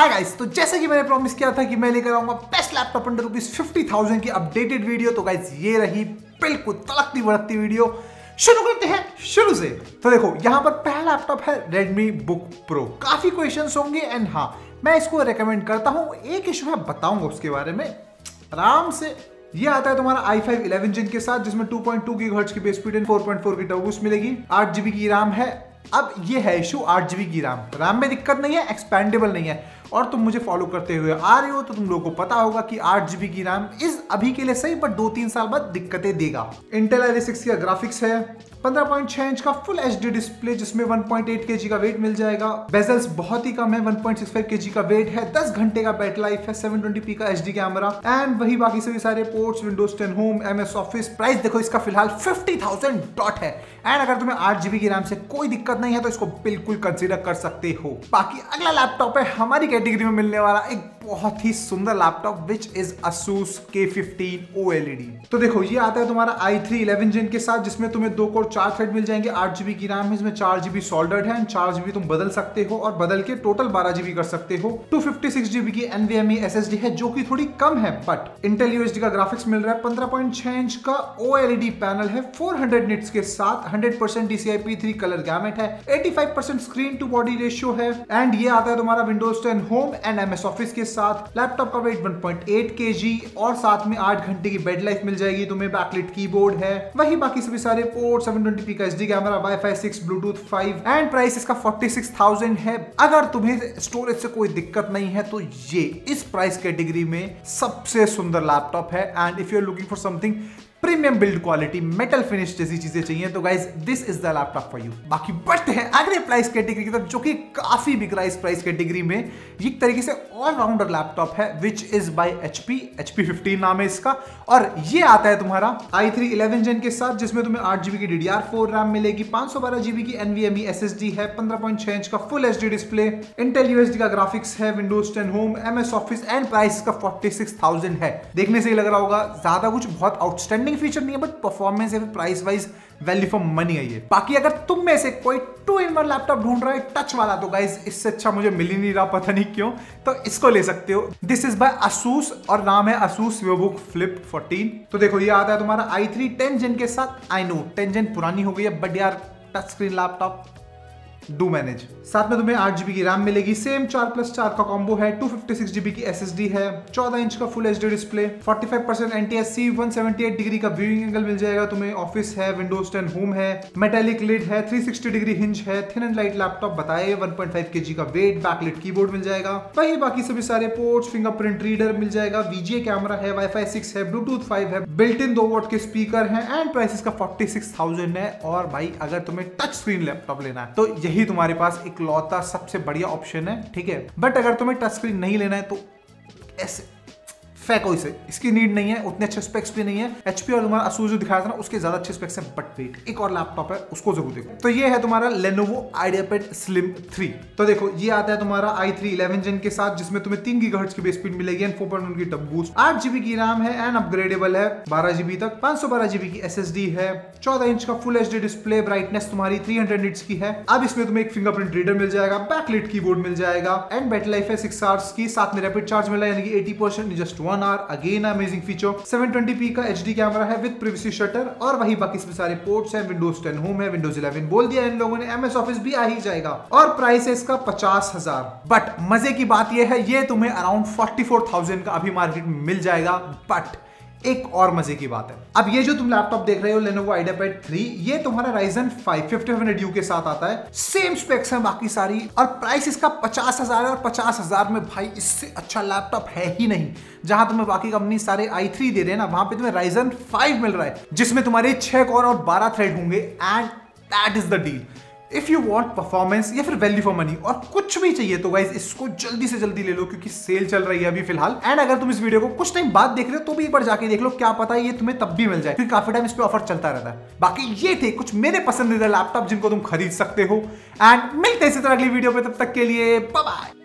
Hi guys तो जैसे कि मैंने प्रॉमिस किया था कि मैं लेकर आऊँगा best laptop under rupees fifty thousand की अपडेटेड वीडियो तो गाइस ये रही बिल्कुल तड़कती भड़कती वीडियो शुरू करते हैं, शुरू से। तो देखो, यहाँ पर पहला लैपटॉप है Redmi Book Pro काफ़ी क्वेश्चंस होंगे एंड हाँ मैं इसको रेकमेंड करता हूँ। एक इशू मैं बताऊँगा उसके बारे में। आराम से, ये आता है तुम्हारा i5 11 जिन के साथ, जिसमें 2.2 पॉइंट की बेस स्पीड एंड 4.4 की टर्बूस मिलेगी। 8 जीबी की रैम है। अब ये है इशू आठ जीबी की रैम रैम में दिक्कत नहीं है एक्सपेंडेबल नहीं है। और तुम मुझे फॉलो करते हुए आ रहे हो तो तुम लोगों को पता होगा कि आठ जीबी की रैम इस अभी के लिए सही बट दो तीन साल बाद दिक्कतें देगा। इंटेल आई सिक्स का ग्राफिक्स है 15.6 इंच का फुल एच डिस्प्ले जिसमें 1.8 केजी का वेट मिल जाएगा। बेजल्स बहुत ही कम है 1.65 केजी का वेट है 10 घंटे का बैटरी लाइफ है 720p का एचडी कैमरा एंड वही बाकी सभी सारे ports Windows 10 home MS Office price देखो इसका फ़िलहाल 50,000 डॉट है। एंड अगर तुम्हें आठ जीबी की रैम से कोई दिक्कत नहीं है तो इसको बिल्कुल कंसिडर कर सकते हो। बाकी अगला लैपटॉप है हमारी कैटेगरी में मिलने वाला एक बहुत ही सुंदर laptop which is Asus K15 OLED तो देखो, ये आता है तुम्हारा i3 11 जेन के साथ, जिसमें तुम्हें दो कोर चार थ्रेड मिल जाएँगे, आठ जीबी की रैम है, इसमें चार जीबी सोल्डर्ड है चार जीबी तुम बदल सकते हो और बदल के टोटल बारह जीबी कर सकते हो। टू फिफ्टी सिक्स जीबी की एनवीएमई एसएसडी है, जो की थोड़ी कम है बट इंटेल यूएसडी का ग्राफिक्स मिल रहा है, पंद्रह पॉइंट छह इंच का ओएलईडी पैनल है फोर हंड्रेड निट्स के साथ hundred percent DCI P three colour gamut है eighty five percent screen to body ratio है एंड ये आता है तुम्हारा Windows ten home and MS Office के साथ। लैपटॉप का वेट 1.8 केजी और साथ में आठ घंटे की बेड लाइफ मिल जाएगी। तुम्हें बैकलेट कीबोर्ड है। वही बाकी सभी सारे पोर्ट 720p का HD camera WiFi 6 Bluetooth 5 and price इसका 46,000 है। अगर तुम्हें स्टोरेज से कोई दिक्कत नहीं है तो ये इस प्राइस कैटेगरी में सबसे सुंदर लैपटॉप है। And if you are looking for something premium build quality metal finish जैसी चीज़ें चाहिए। तो guys this is the laptop for you बाकी बढ़ते हैं अगले प्राइस कैटेगरी की तरफ़, जो कि काफ़ी बिक रहा है इस प्राइस कैटेगरी में। एक तरीके से ऑलराउंडर लैपटॉप है which is by H P H P fifteen नाम है इसका। और ये आता है तुम्हारा आई थ्री इलेवन जेन के साथ, जिसमें तुम्हें आठ जीबी की D D R four RAM मिलेगी, पाँच सौ बारह जीबी की एनवीएमई एस एस डी है, पंद्रह पॉइंट छह इंच का full H D display Intel UHD का ग्राफिक्स है Windows ten home M S Office and price का फोर्टी सिक्स थाउज़ेंड है। देखने से ही लग रहा होगा, ज़्यादा कुछ बहुत आउटस्टैंडिंग फीचर नहीं है बट परफॉर्मेंस है price wise value for money है ये। बाकी अगर तुम में से कोई टू इन वन लैपटॉप ढूंढ रहा है टच वाला तो गाइज़ इससे अच्छा मुझे मिल ही नहीं रहा, पता नहीं क्यों। तो इसको ले सकते हो। दिस इज़ बाय असूस और नाम है असूस व्योबुक फ्लिप 14 तो देखो, ये आता है तुम्हारा आई थ्री टेन जेन के साथ। आई नो टेन जेन पुरानी हो गई है, बट यार touch screen laptop do manage साथ में तुम्हें आठ जीबी की रैम मिलेगी। सेम चार प्लस चार का कॉम्बो है। टू फिफ्टी सिक्स जीबी की एस एस डी है। चौदह इंच का full H D display forty five percent N T S C one seventy eight degree का व्यूइंग एंगल मिल जाएगा तुम्हें। ऑफ़िस है विंडोज़ टेन होम है। मेटेलिक लिड है। थ्री सिक्सटी डिग्री हिंज है। थिन एंड लाइट लैपटॉप बताए। One point five K G का वेट बैकलिट कीबोर्ड मिल जाएगा। वही बाकी सभी सारे पोर्ट्स फिंगरप्रिंट रीडर मिल जाएगा। वीजीए कैमरा है वाई फाई सिक्स है ब्लूटूथ फाइव है। बिल्ट इन दो वोट के स्पीकर है। एंड प्राइस का फोर्टी सिक्स थाउज़ेंड है। और भाई, अगर तुम्हें टच स्क्रीन लैपटॉप लेना है तो यही तुम्हारे पास इकलौता सबसे बढ़िया ऑप्शन है, ठीक है? बट अगर तुम्हें टच स्क्रीन नहीं लेना है तो ऐसे फेंको इसे इसकी नीड नहीं है, उतने अच्छे स्पेक्स भी नहीं है। एचपी और तुम्हारा असूज जो दिखाया था ना, उसके ज़्यादा अच्छे स्पेक्स हैं बट वेट एक और लैपटॉप है, उसको ज़रूर देखो। तो ये है तुम्हारा लेनोवो आइडियापेड स्लिम 3 तो देखो, ये आता है तुम्हारा i3 थ्री इलेवन जेन के साथ, जिसमें तुम्हें तीन की की बेस स्पीड मिलेगी एंड फोर पॉइंट की टब बूस्ट आठ जीबी की रैम है एंड अपग्रेडेबल है बारह जीबी तक। पाँच सौ बारह जीबी की एस एस डी है। चौदह इंच का full H D display brightness तुम्हारी थ्री हंड्रेड निट्स की है। अब इसमें तुम्हें एक फिंगरप्रिंट रीडर मिल जाएगा बैकलिट कीबोर्ड मिल जाएगा एंड बैटरी लाइफ है सिक्स आवर्स की। साथ में रैपिड चार्ज मिला, यानी कि eighty percent just one hour again amazing feature 720p का एचडी कैमरा है विद प्रिवेसी शटर और वही बाकी इसमें सारे पोर्ट्स हैं विंडोज़ 10 होम है विंडोज़ 11 बोल दिया इन लोगों ने एमएस ऑफ़िस भी आ ही जाएगा। और प्राइस है इसका पचास हज़ार। बट मज़े की बात यह है, ये तुम्हें अराउंड फोर्टी फोर थाउज़ेंड का अभी मार्केट में मिल जाएगा। बट एक और मज़े की बात है। अब ये जो तुम लैपटॉप देख रहे हो, Lenovo IdeaPad 3 ये तुम्हारा Ryzen 5 5500U के साथ आता है। सेम स्पेक्स हैं बाकी सारी और प्राइस इसका पचास हज़ार है और पचास हज़ार में भाई इससे अच्छा लैपटॉप है ही नहीं। जहाँ तुम्हें बाकी कंपनी सारे i3 दे रहे हैं ना, वहाँ पे तुम्हें Ryzen 5 मिल रहा है, जिसमें तुम्हारे छह कोर और बारह थ्रेड होंगे and that is the deal if you want performance या फिर वैल्यू फॉर मनी और कुछ भी चाहिए तो गाइज़ इसको जल्दी से जल्दी ले लो क्योंकि सेल चल रही है अभी फ़िलहाल। एंड अगर तुम इस वीडियो को कुछ टाइम बाद देख रहे हो तो भी एक बार जाके देख लो, क्या पता है ये तुम्हें तब भी मिल जाए, क्योंकि काफ़ी टाइम इस पर ऑफ़र चलता रहता है। बाकी ये थे कुछ मेरे पसंदीदा लैपटॉप जिनको तुम खरीद सकते हो। एंड मिलते इसी तरह अगली वीडियो पे, तब तक के लिए बाय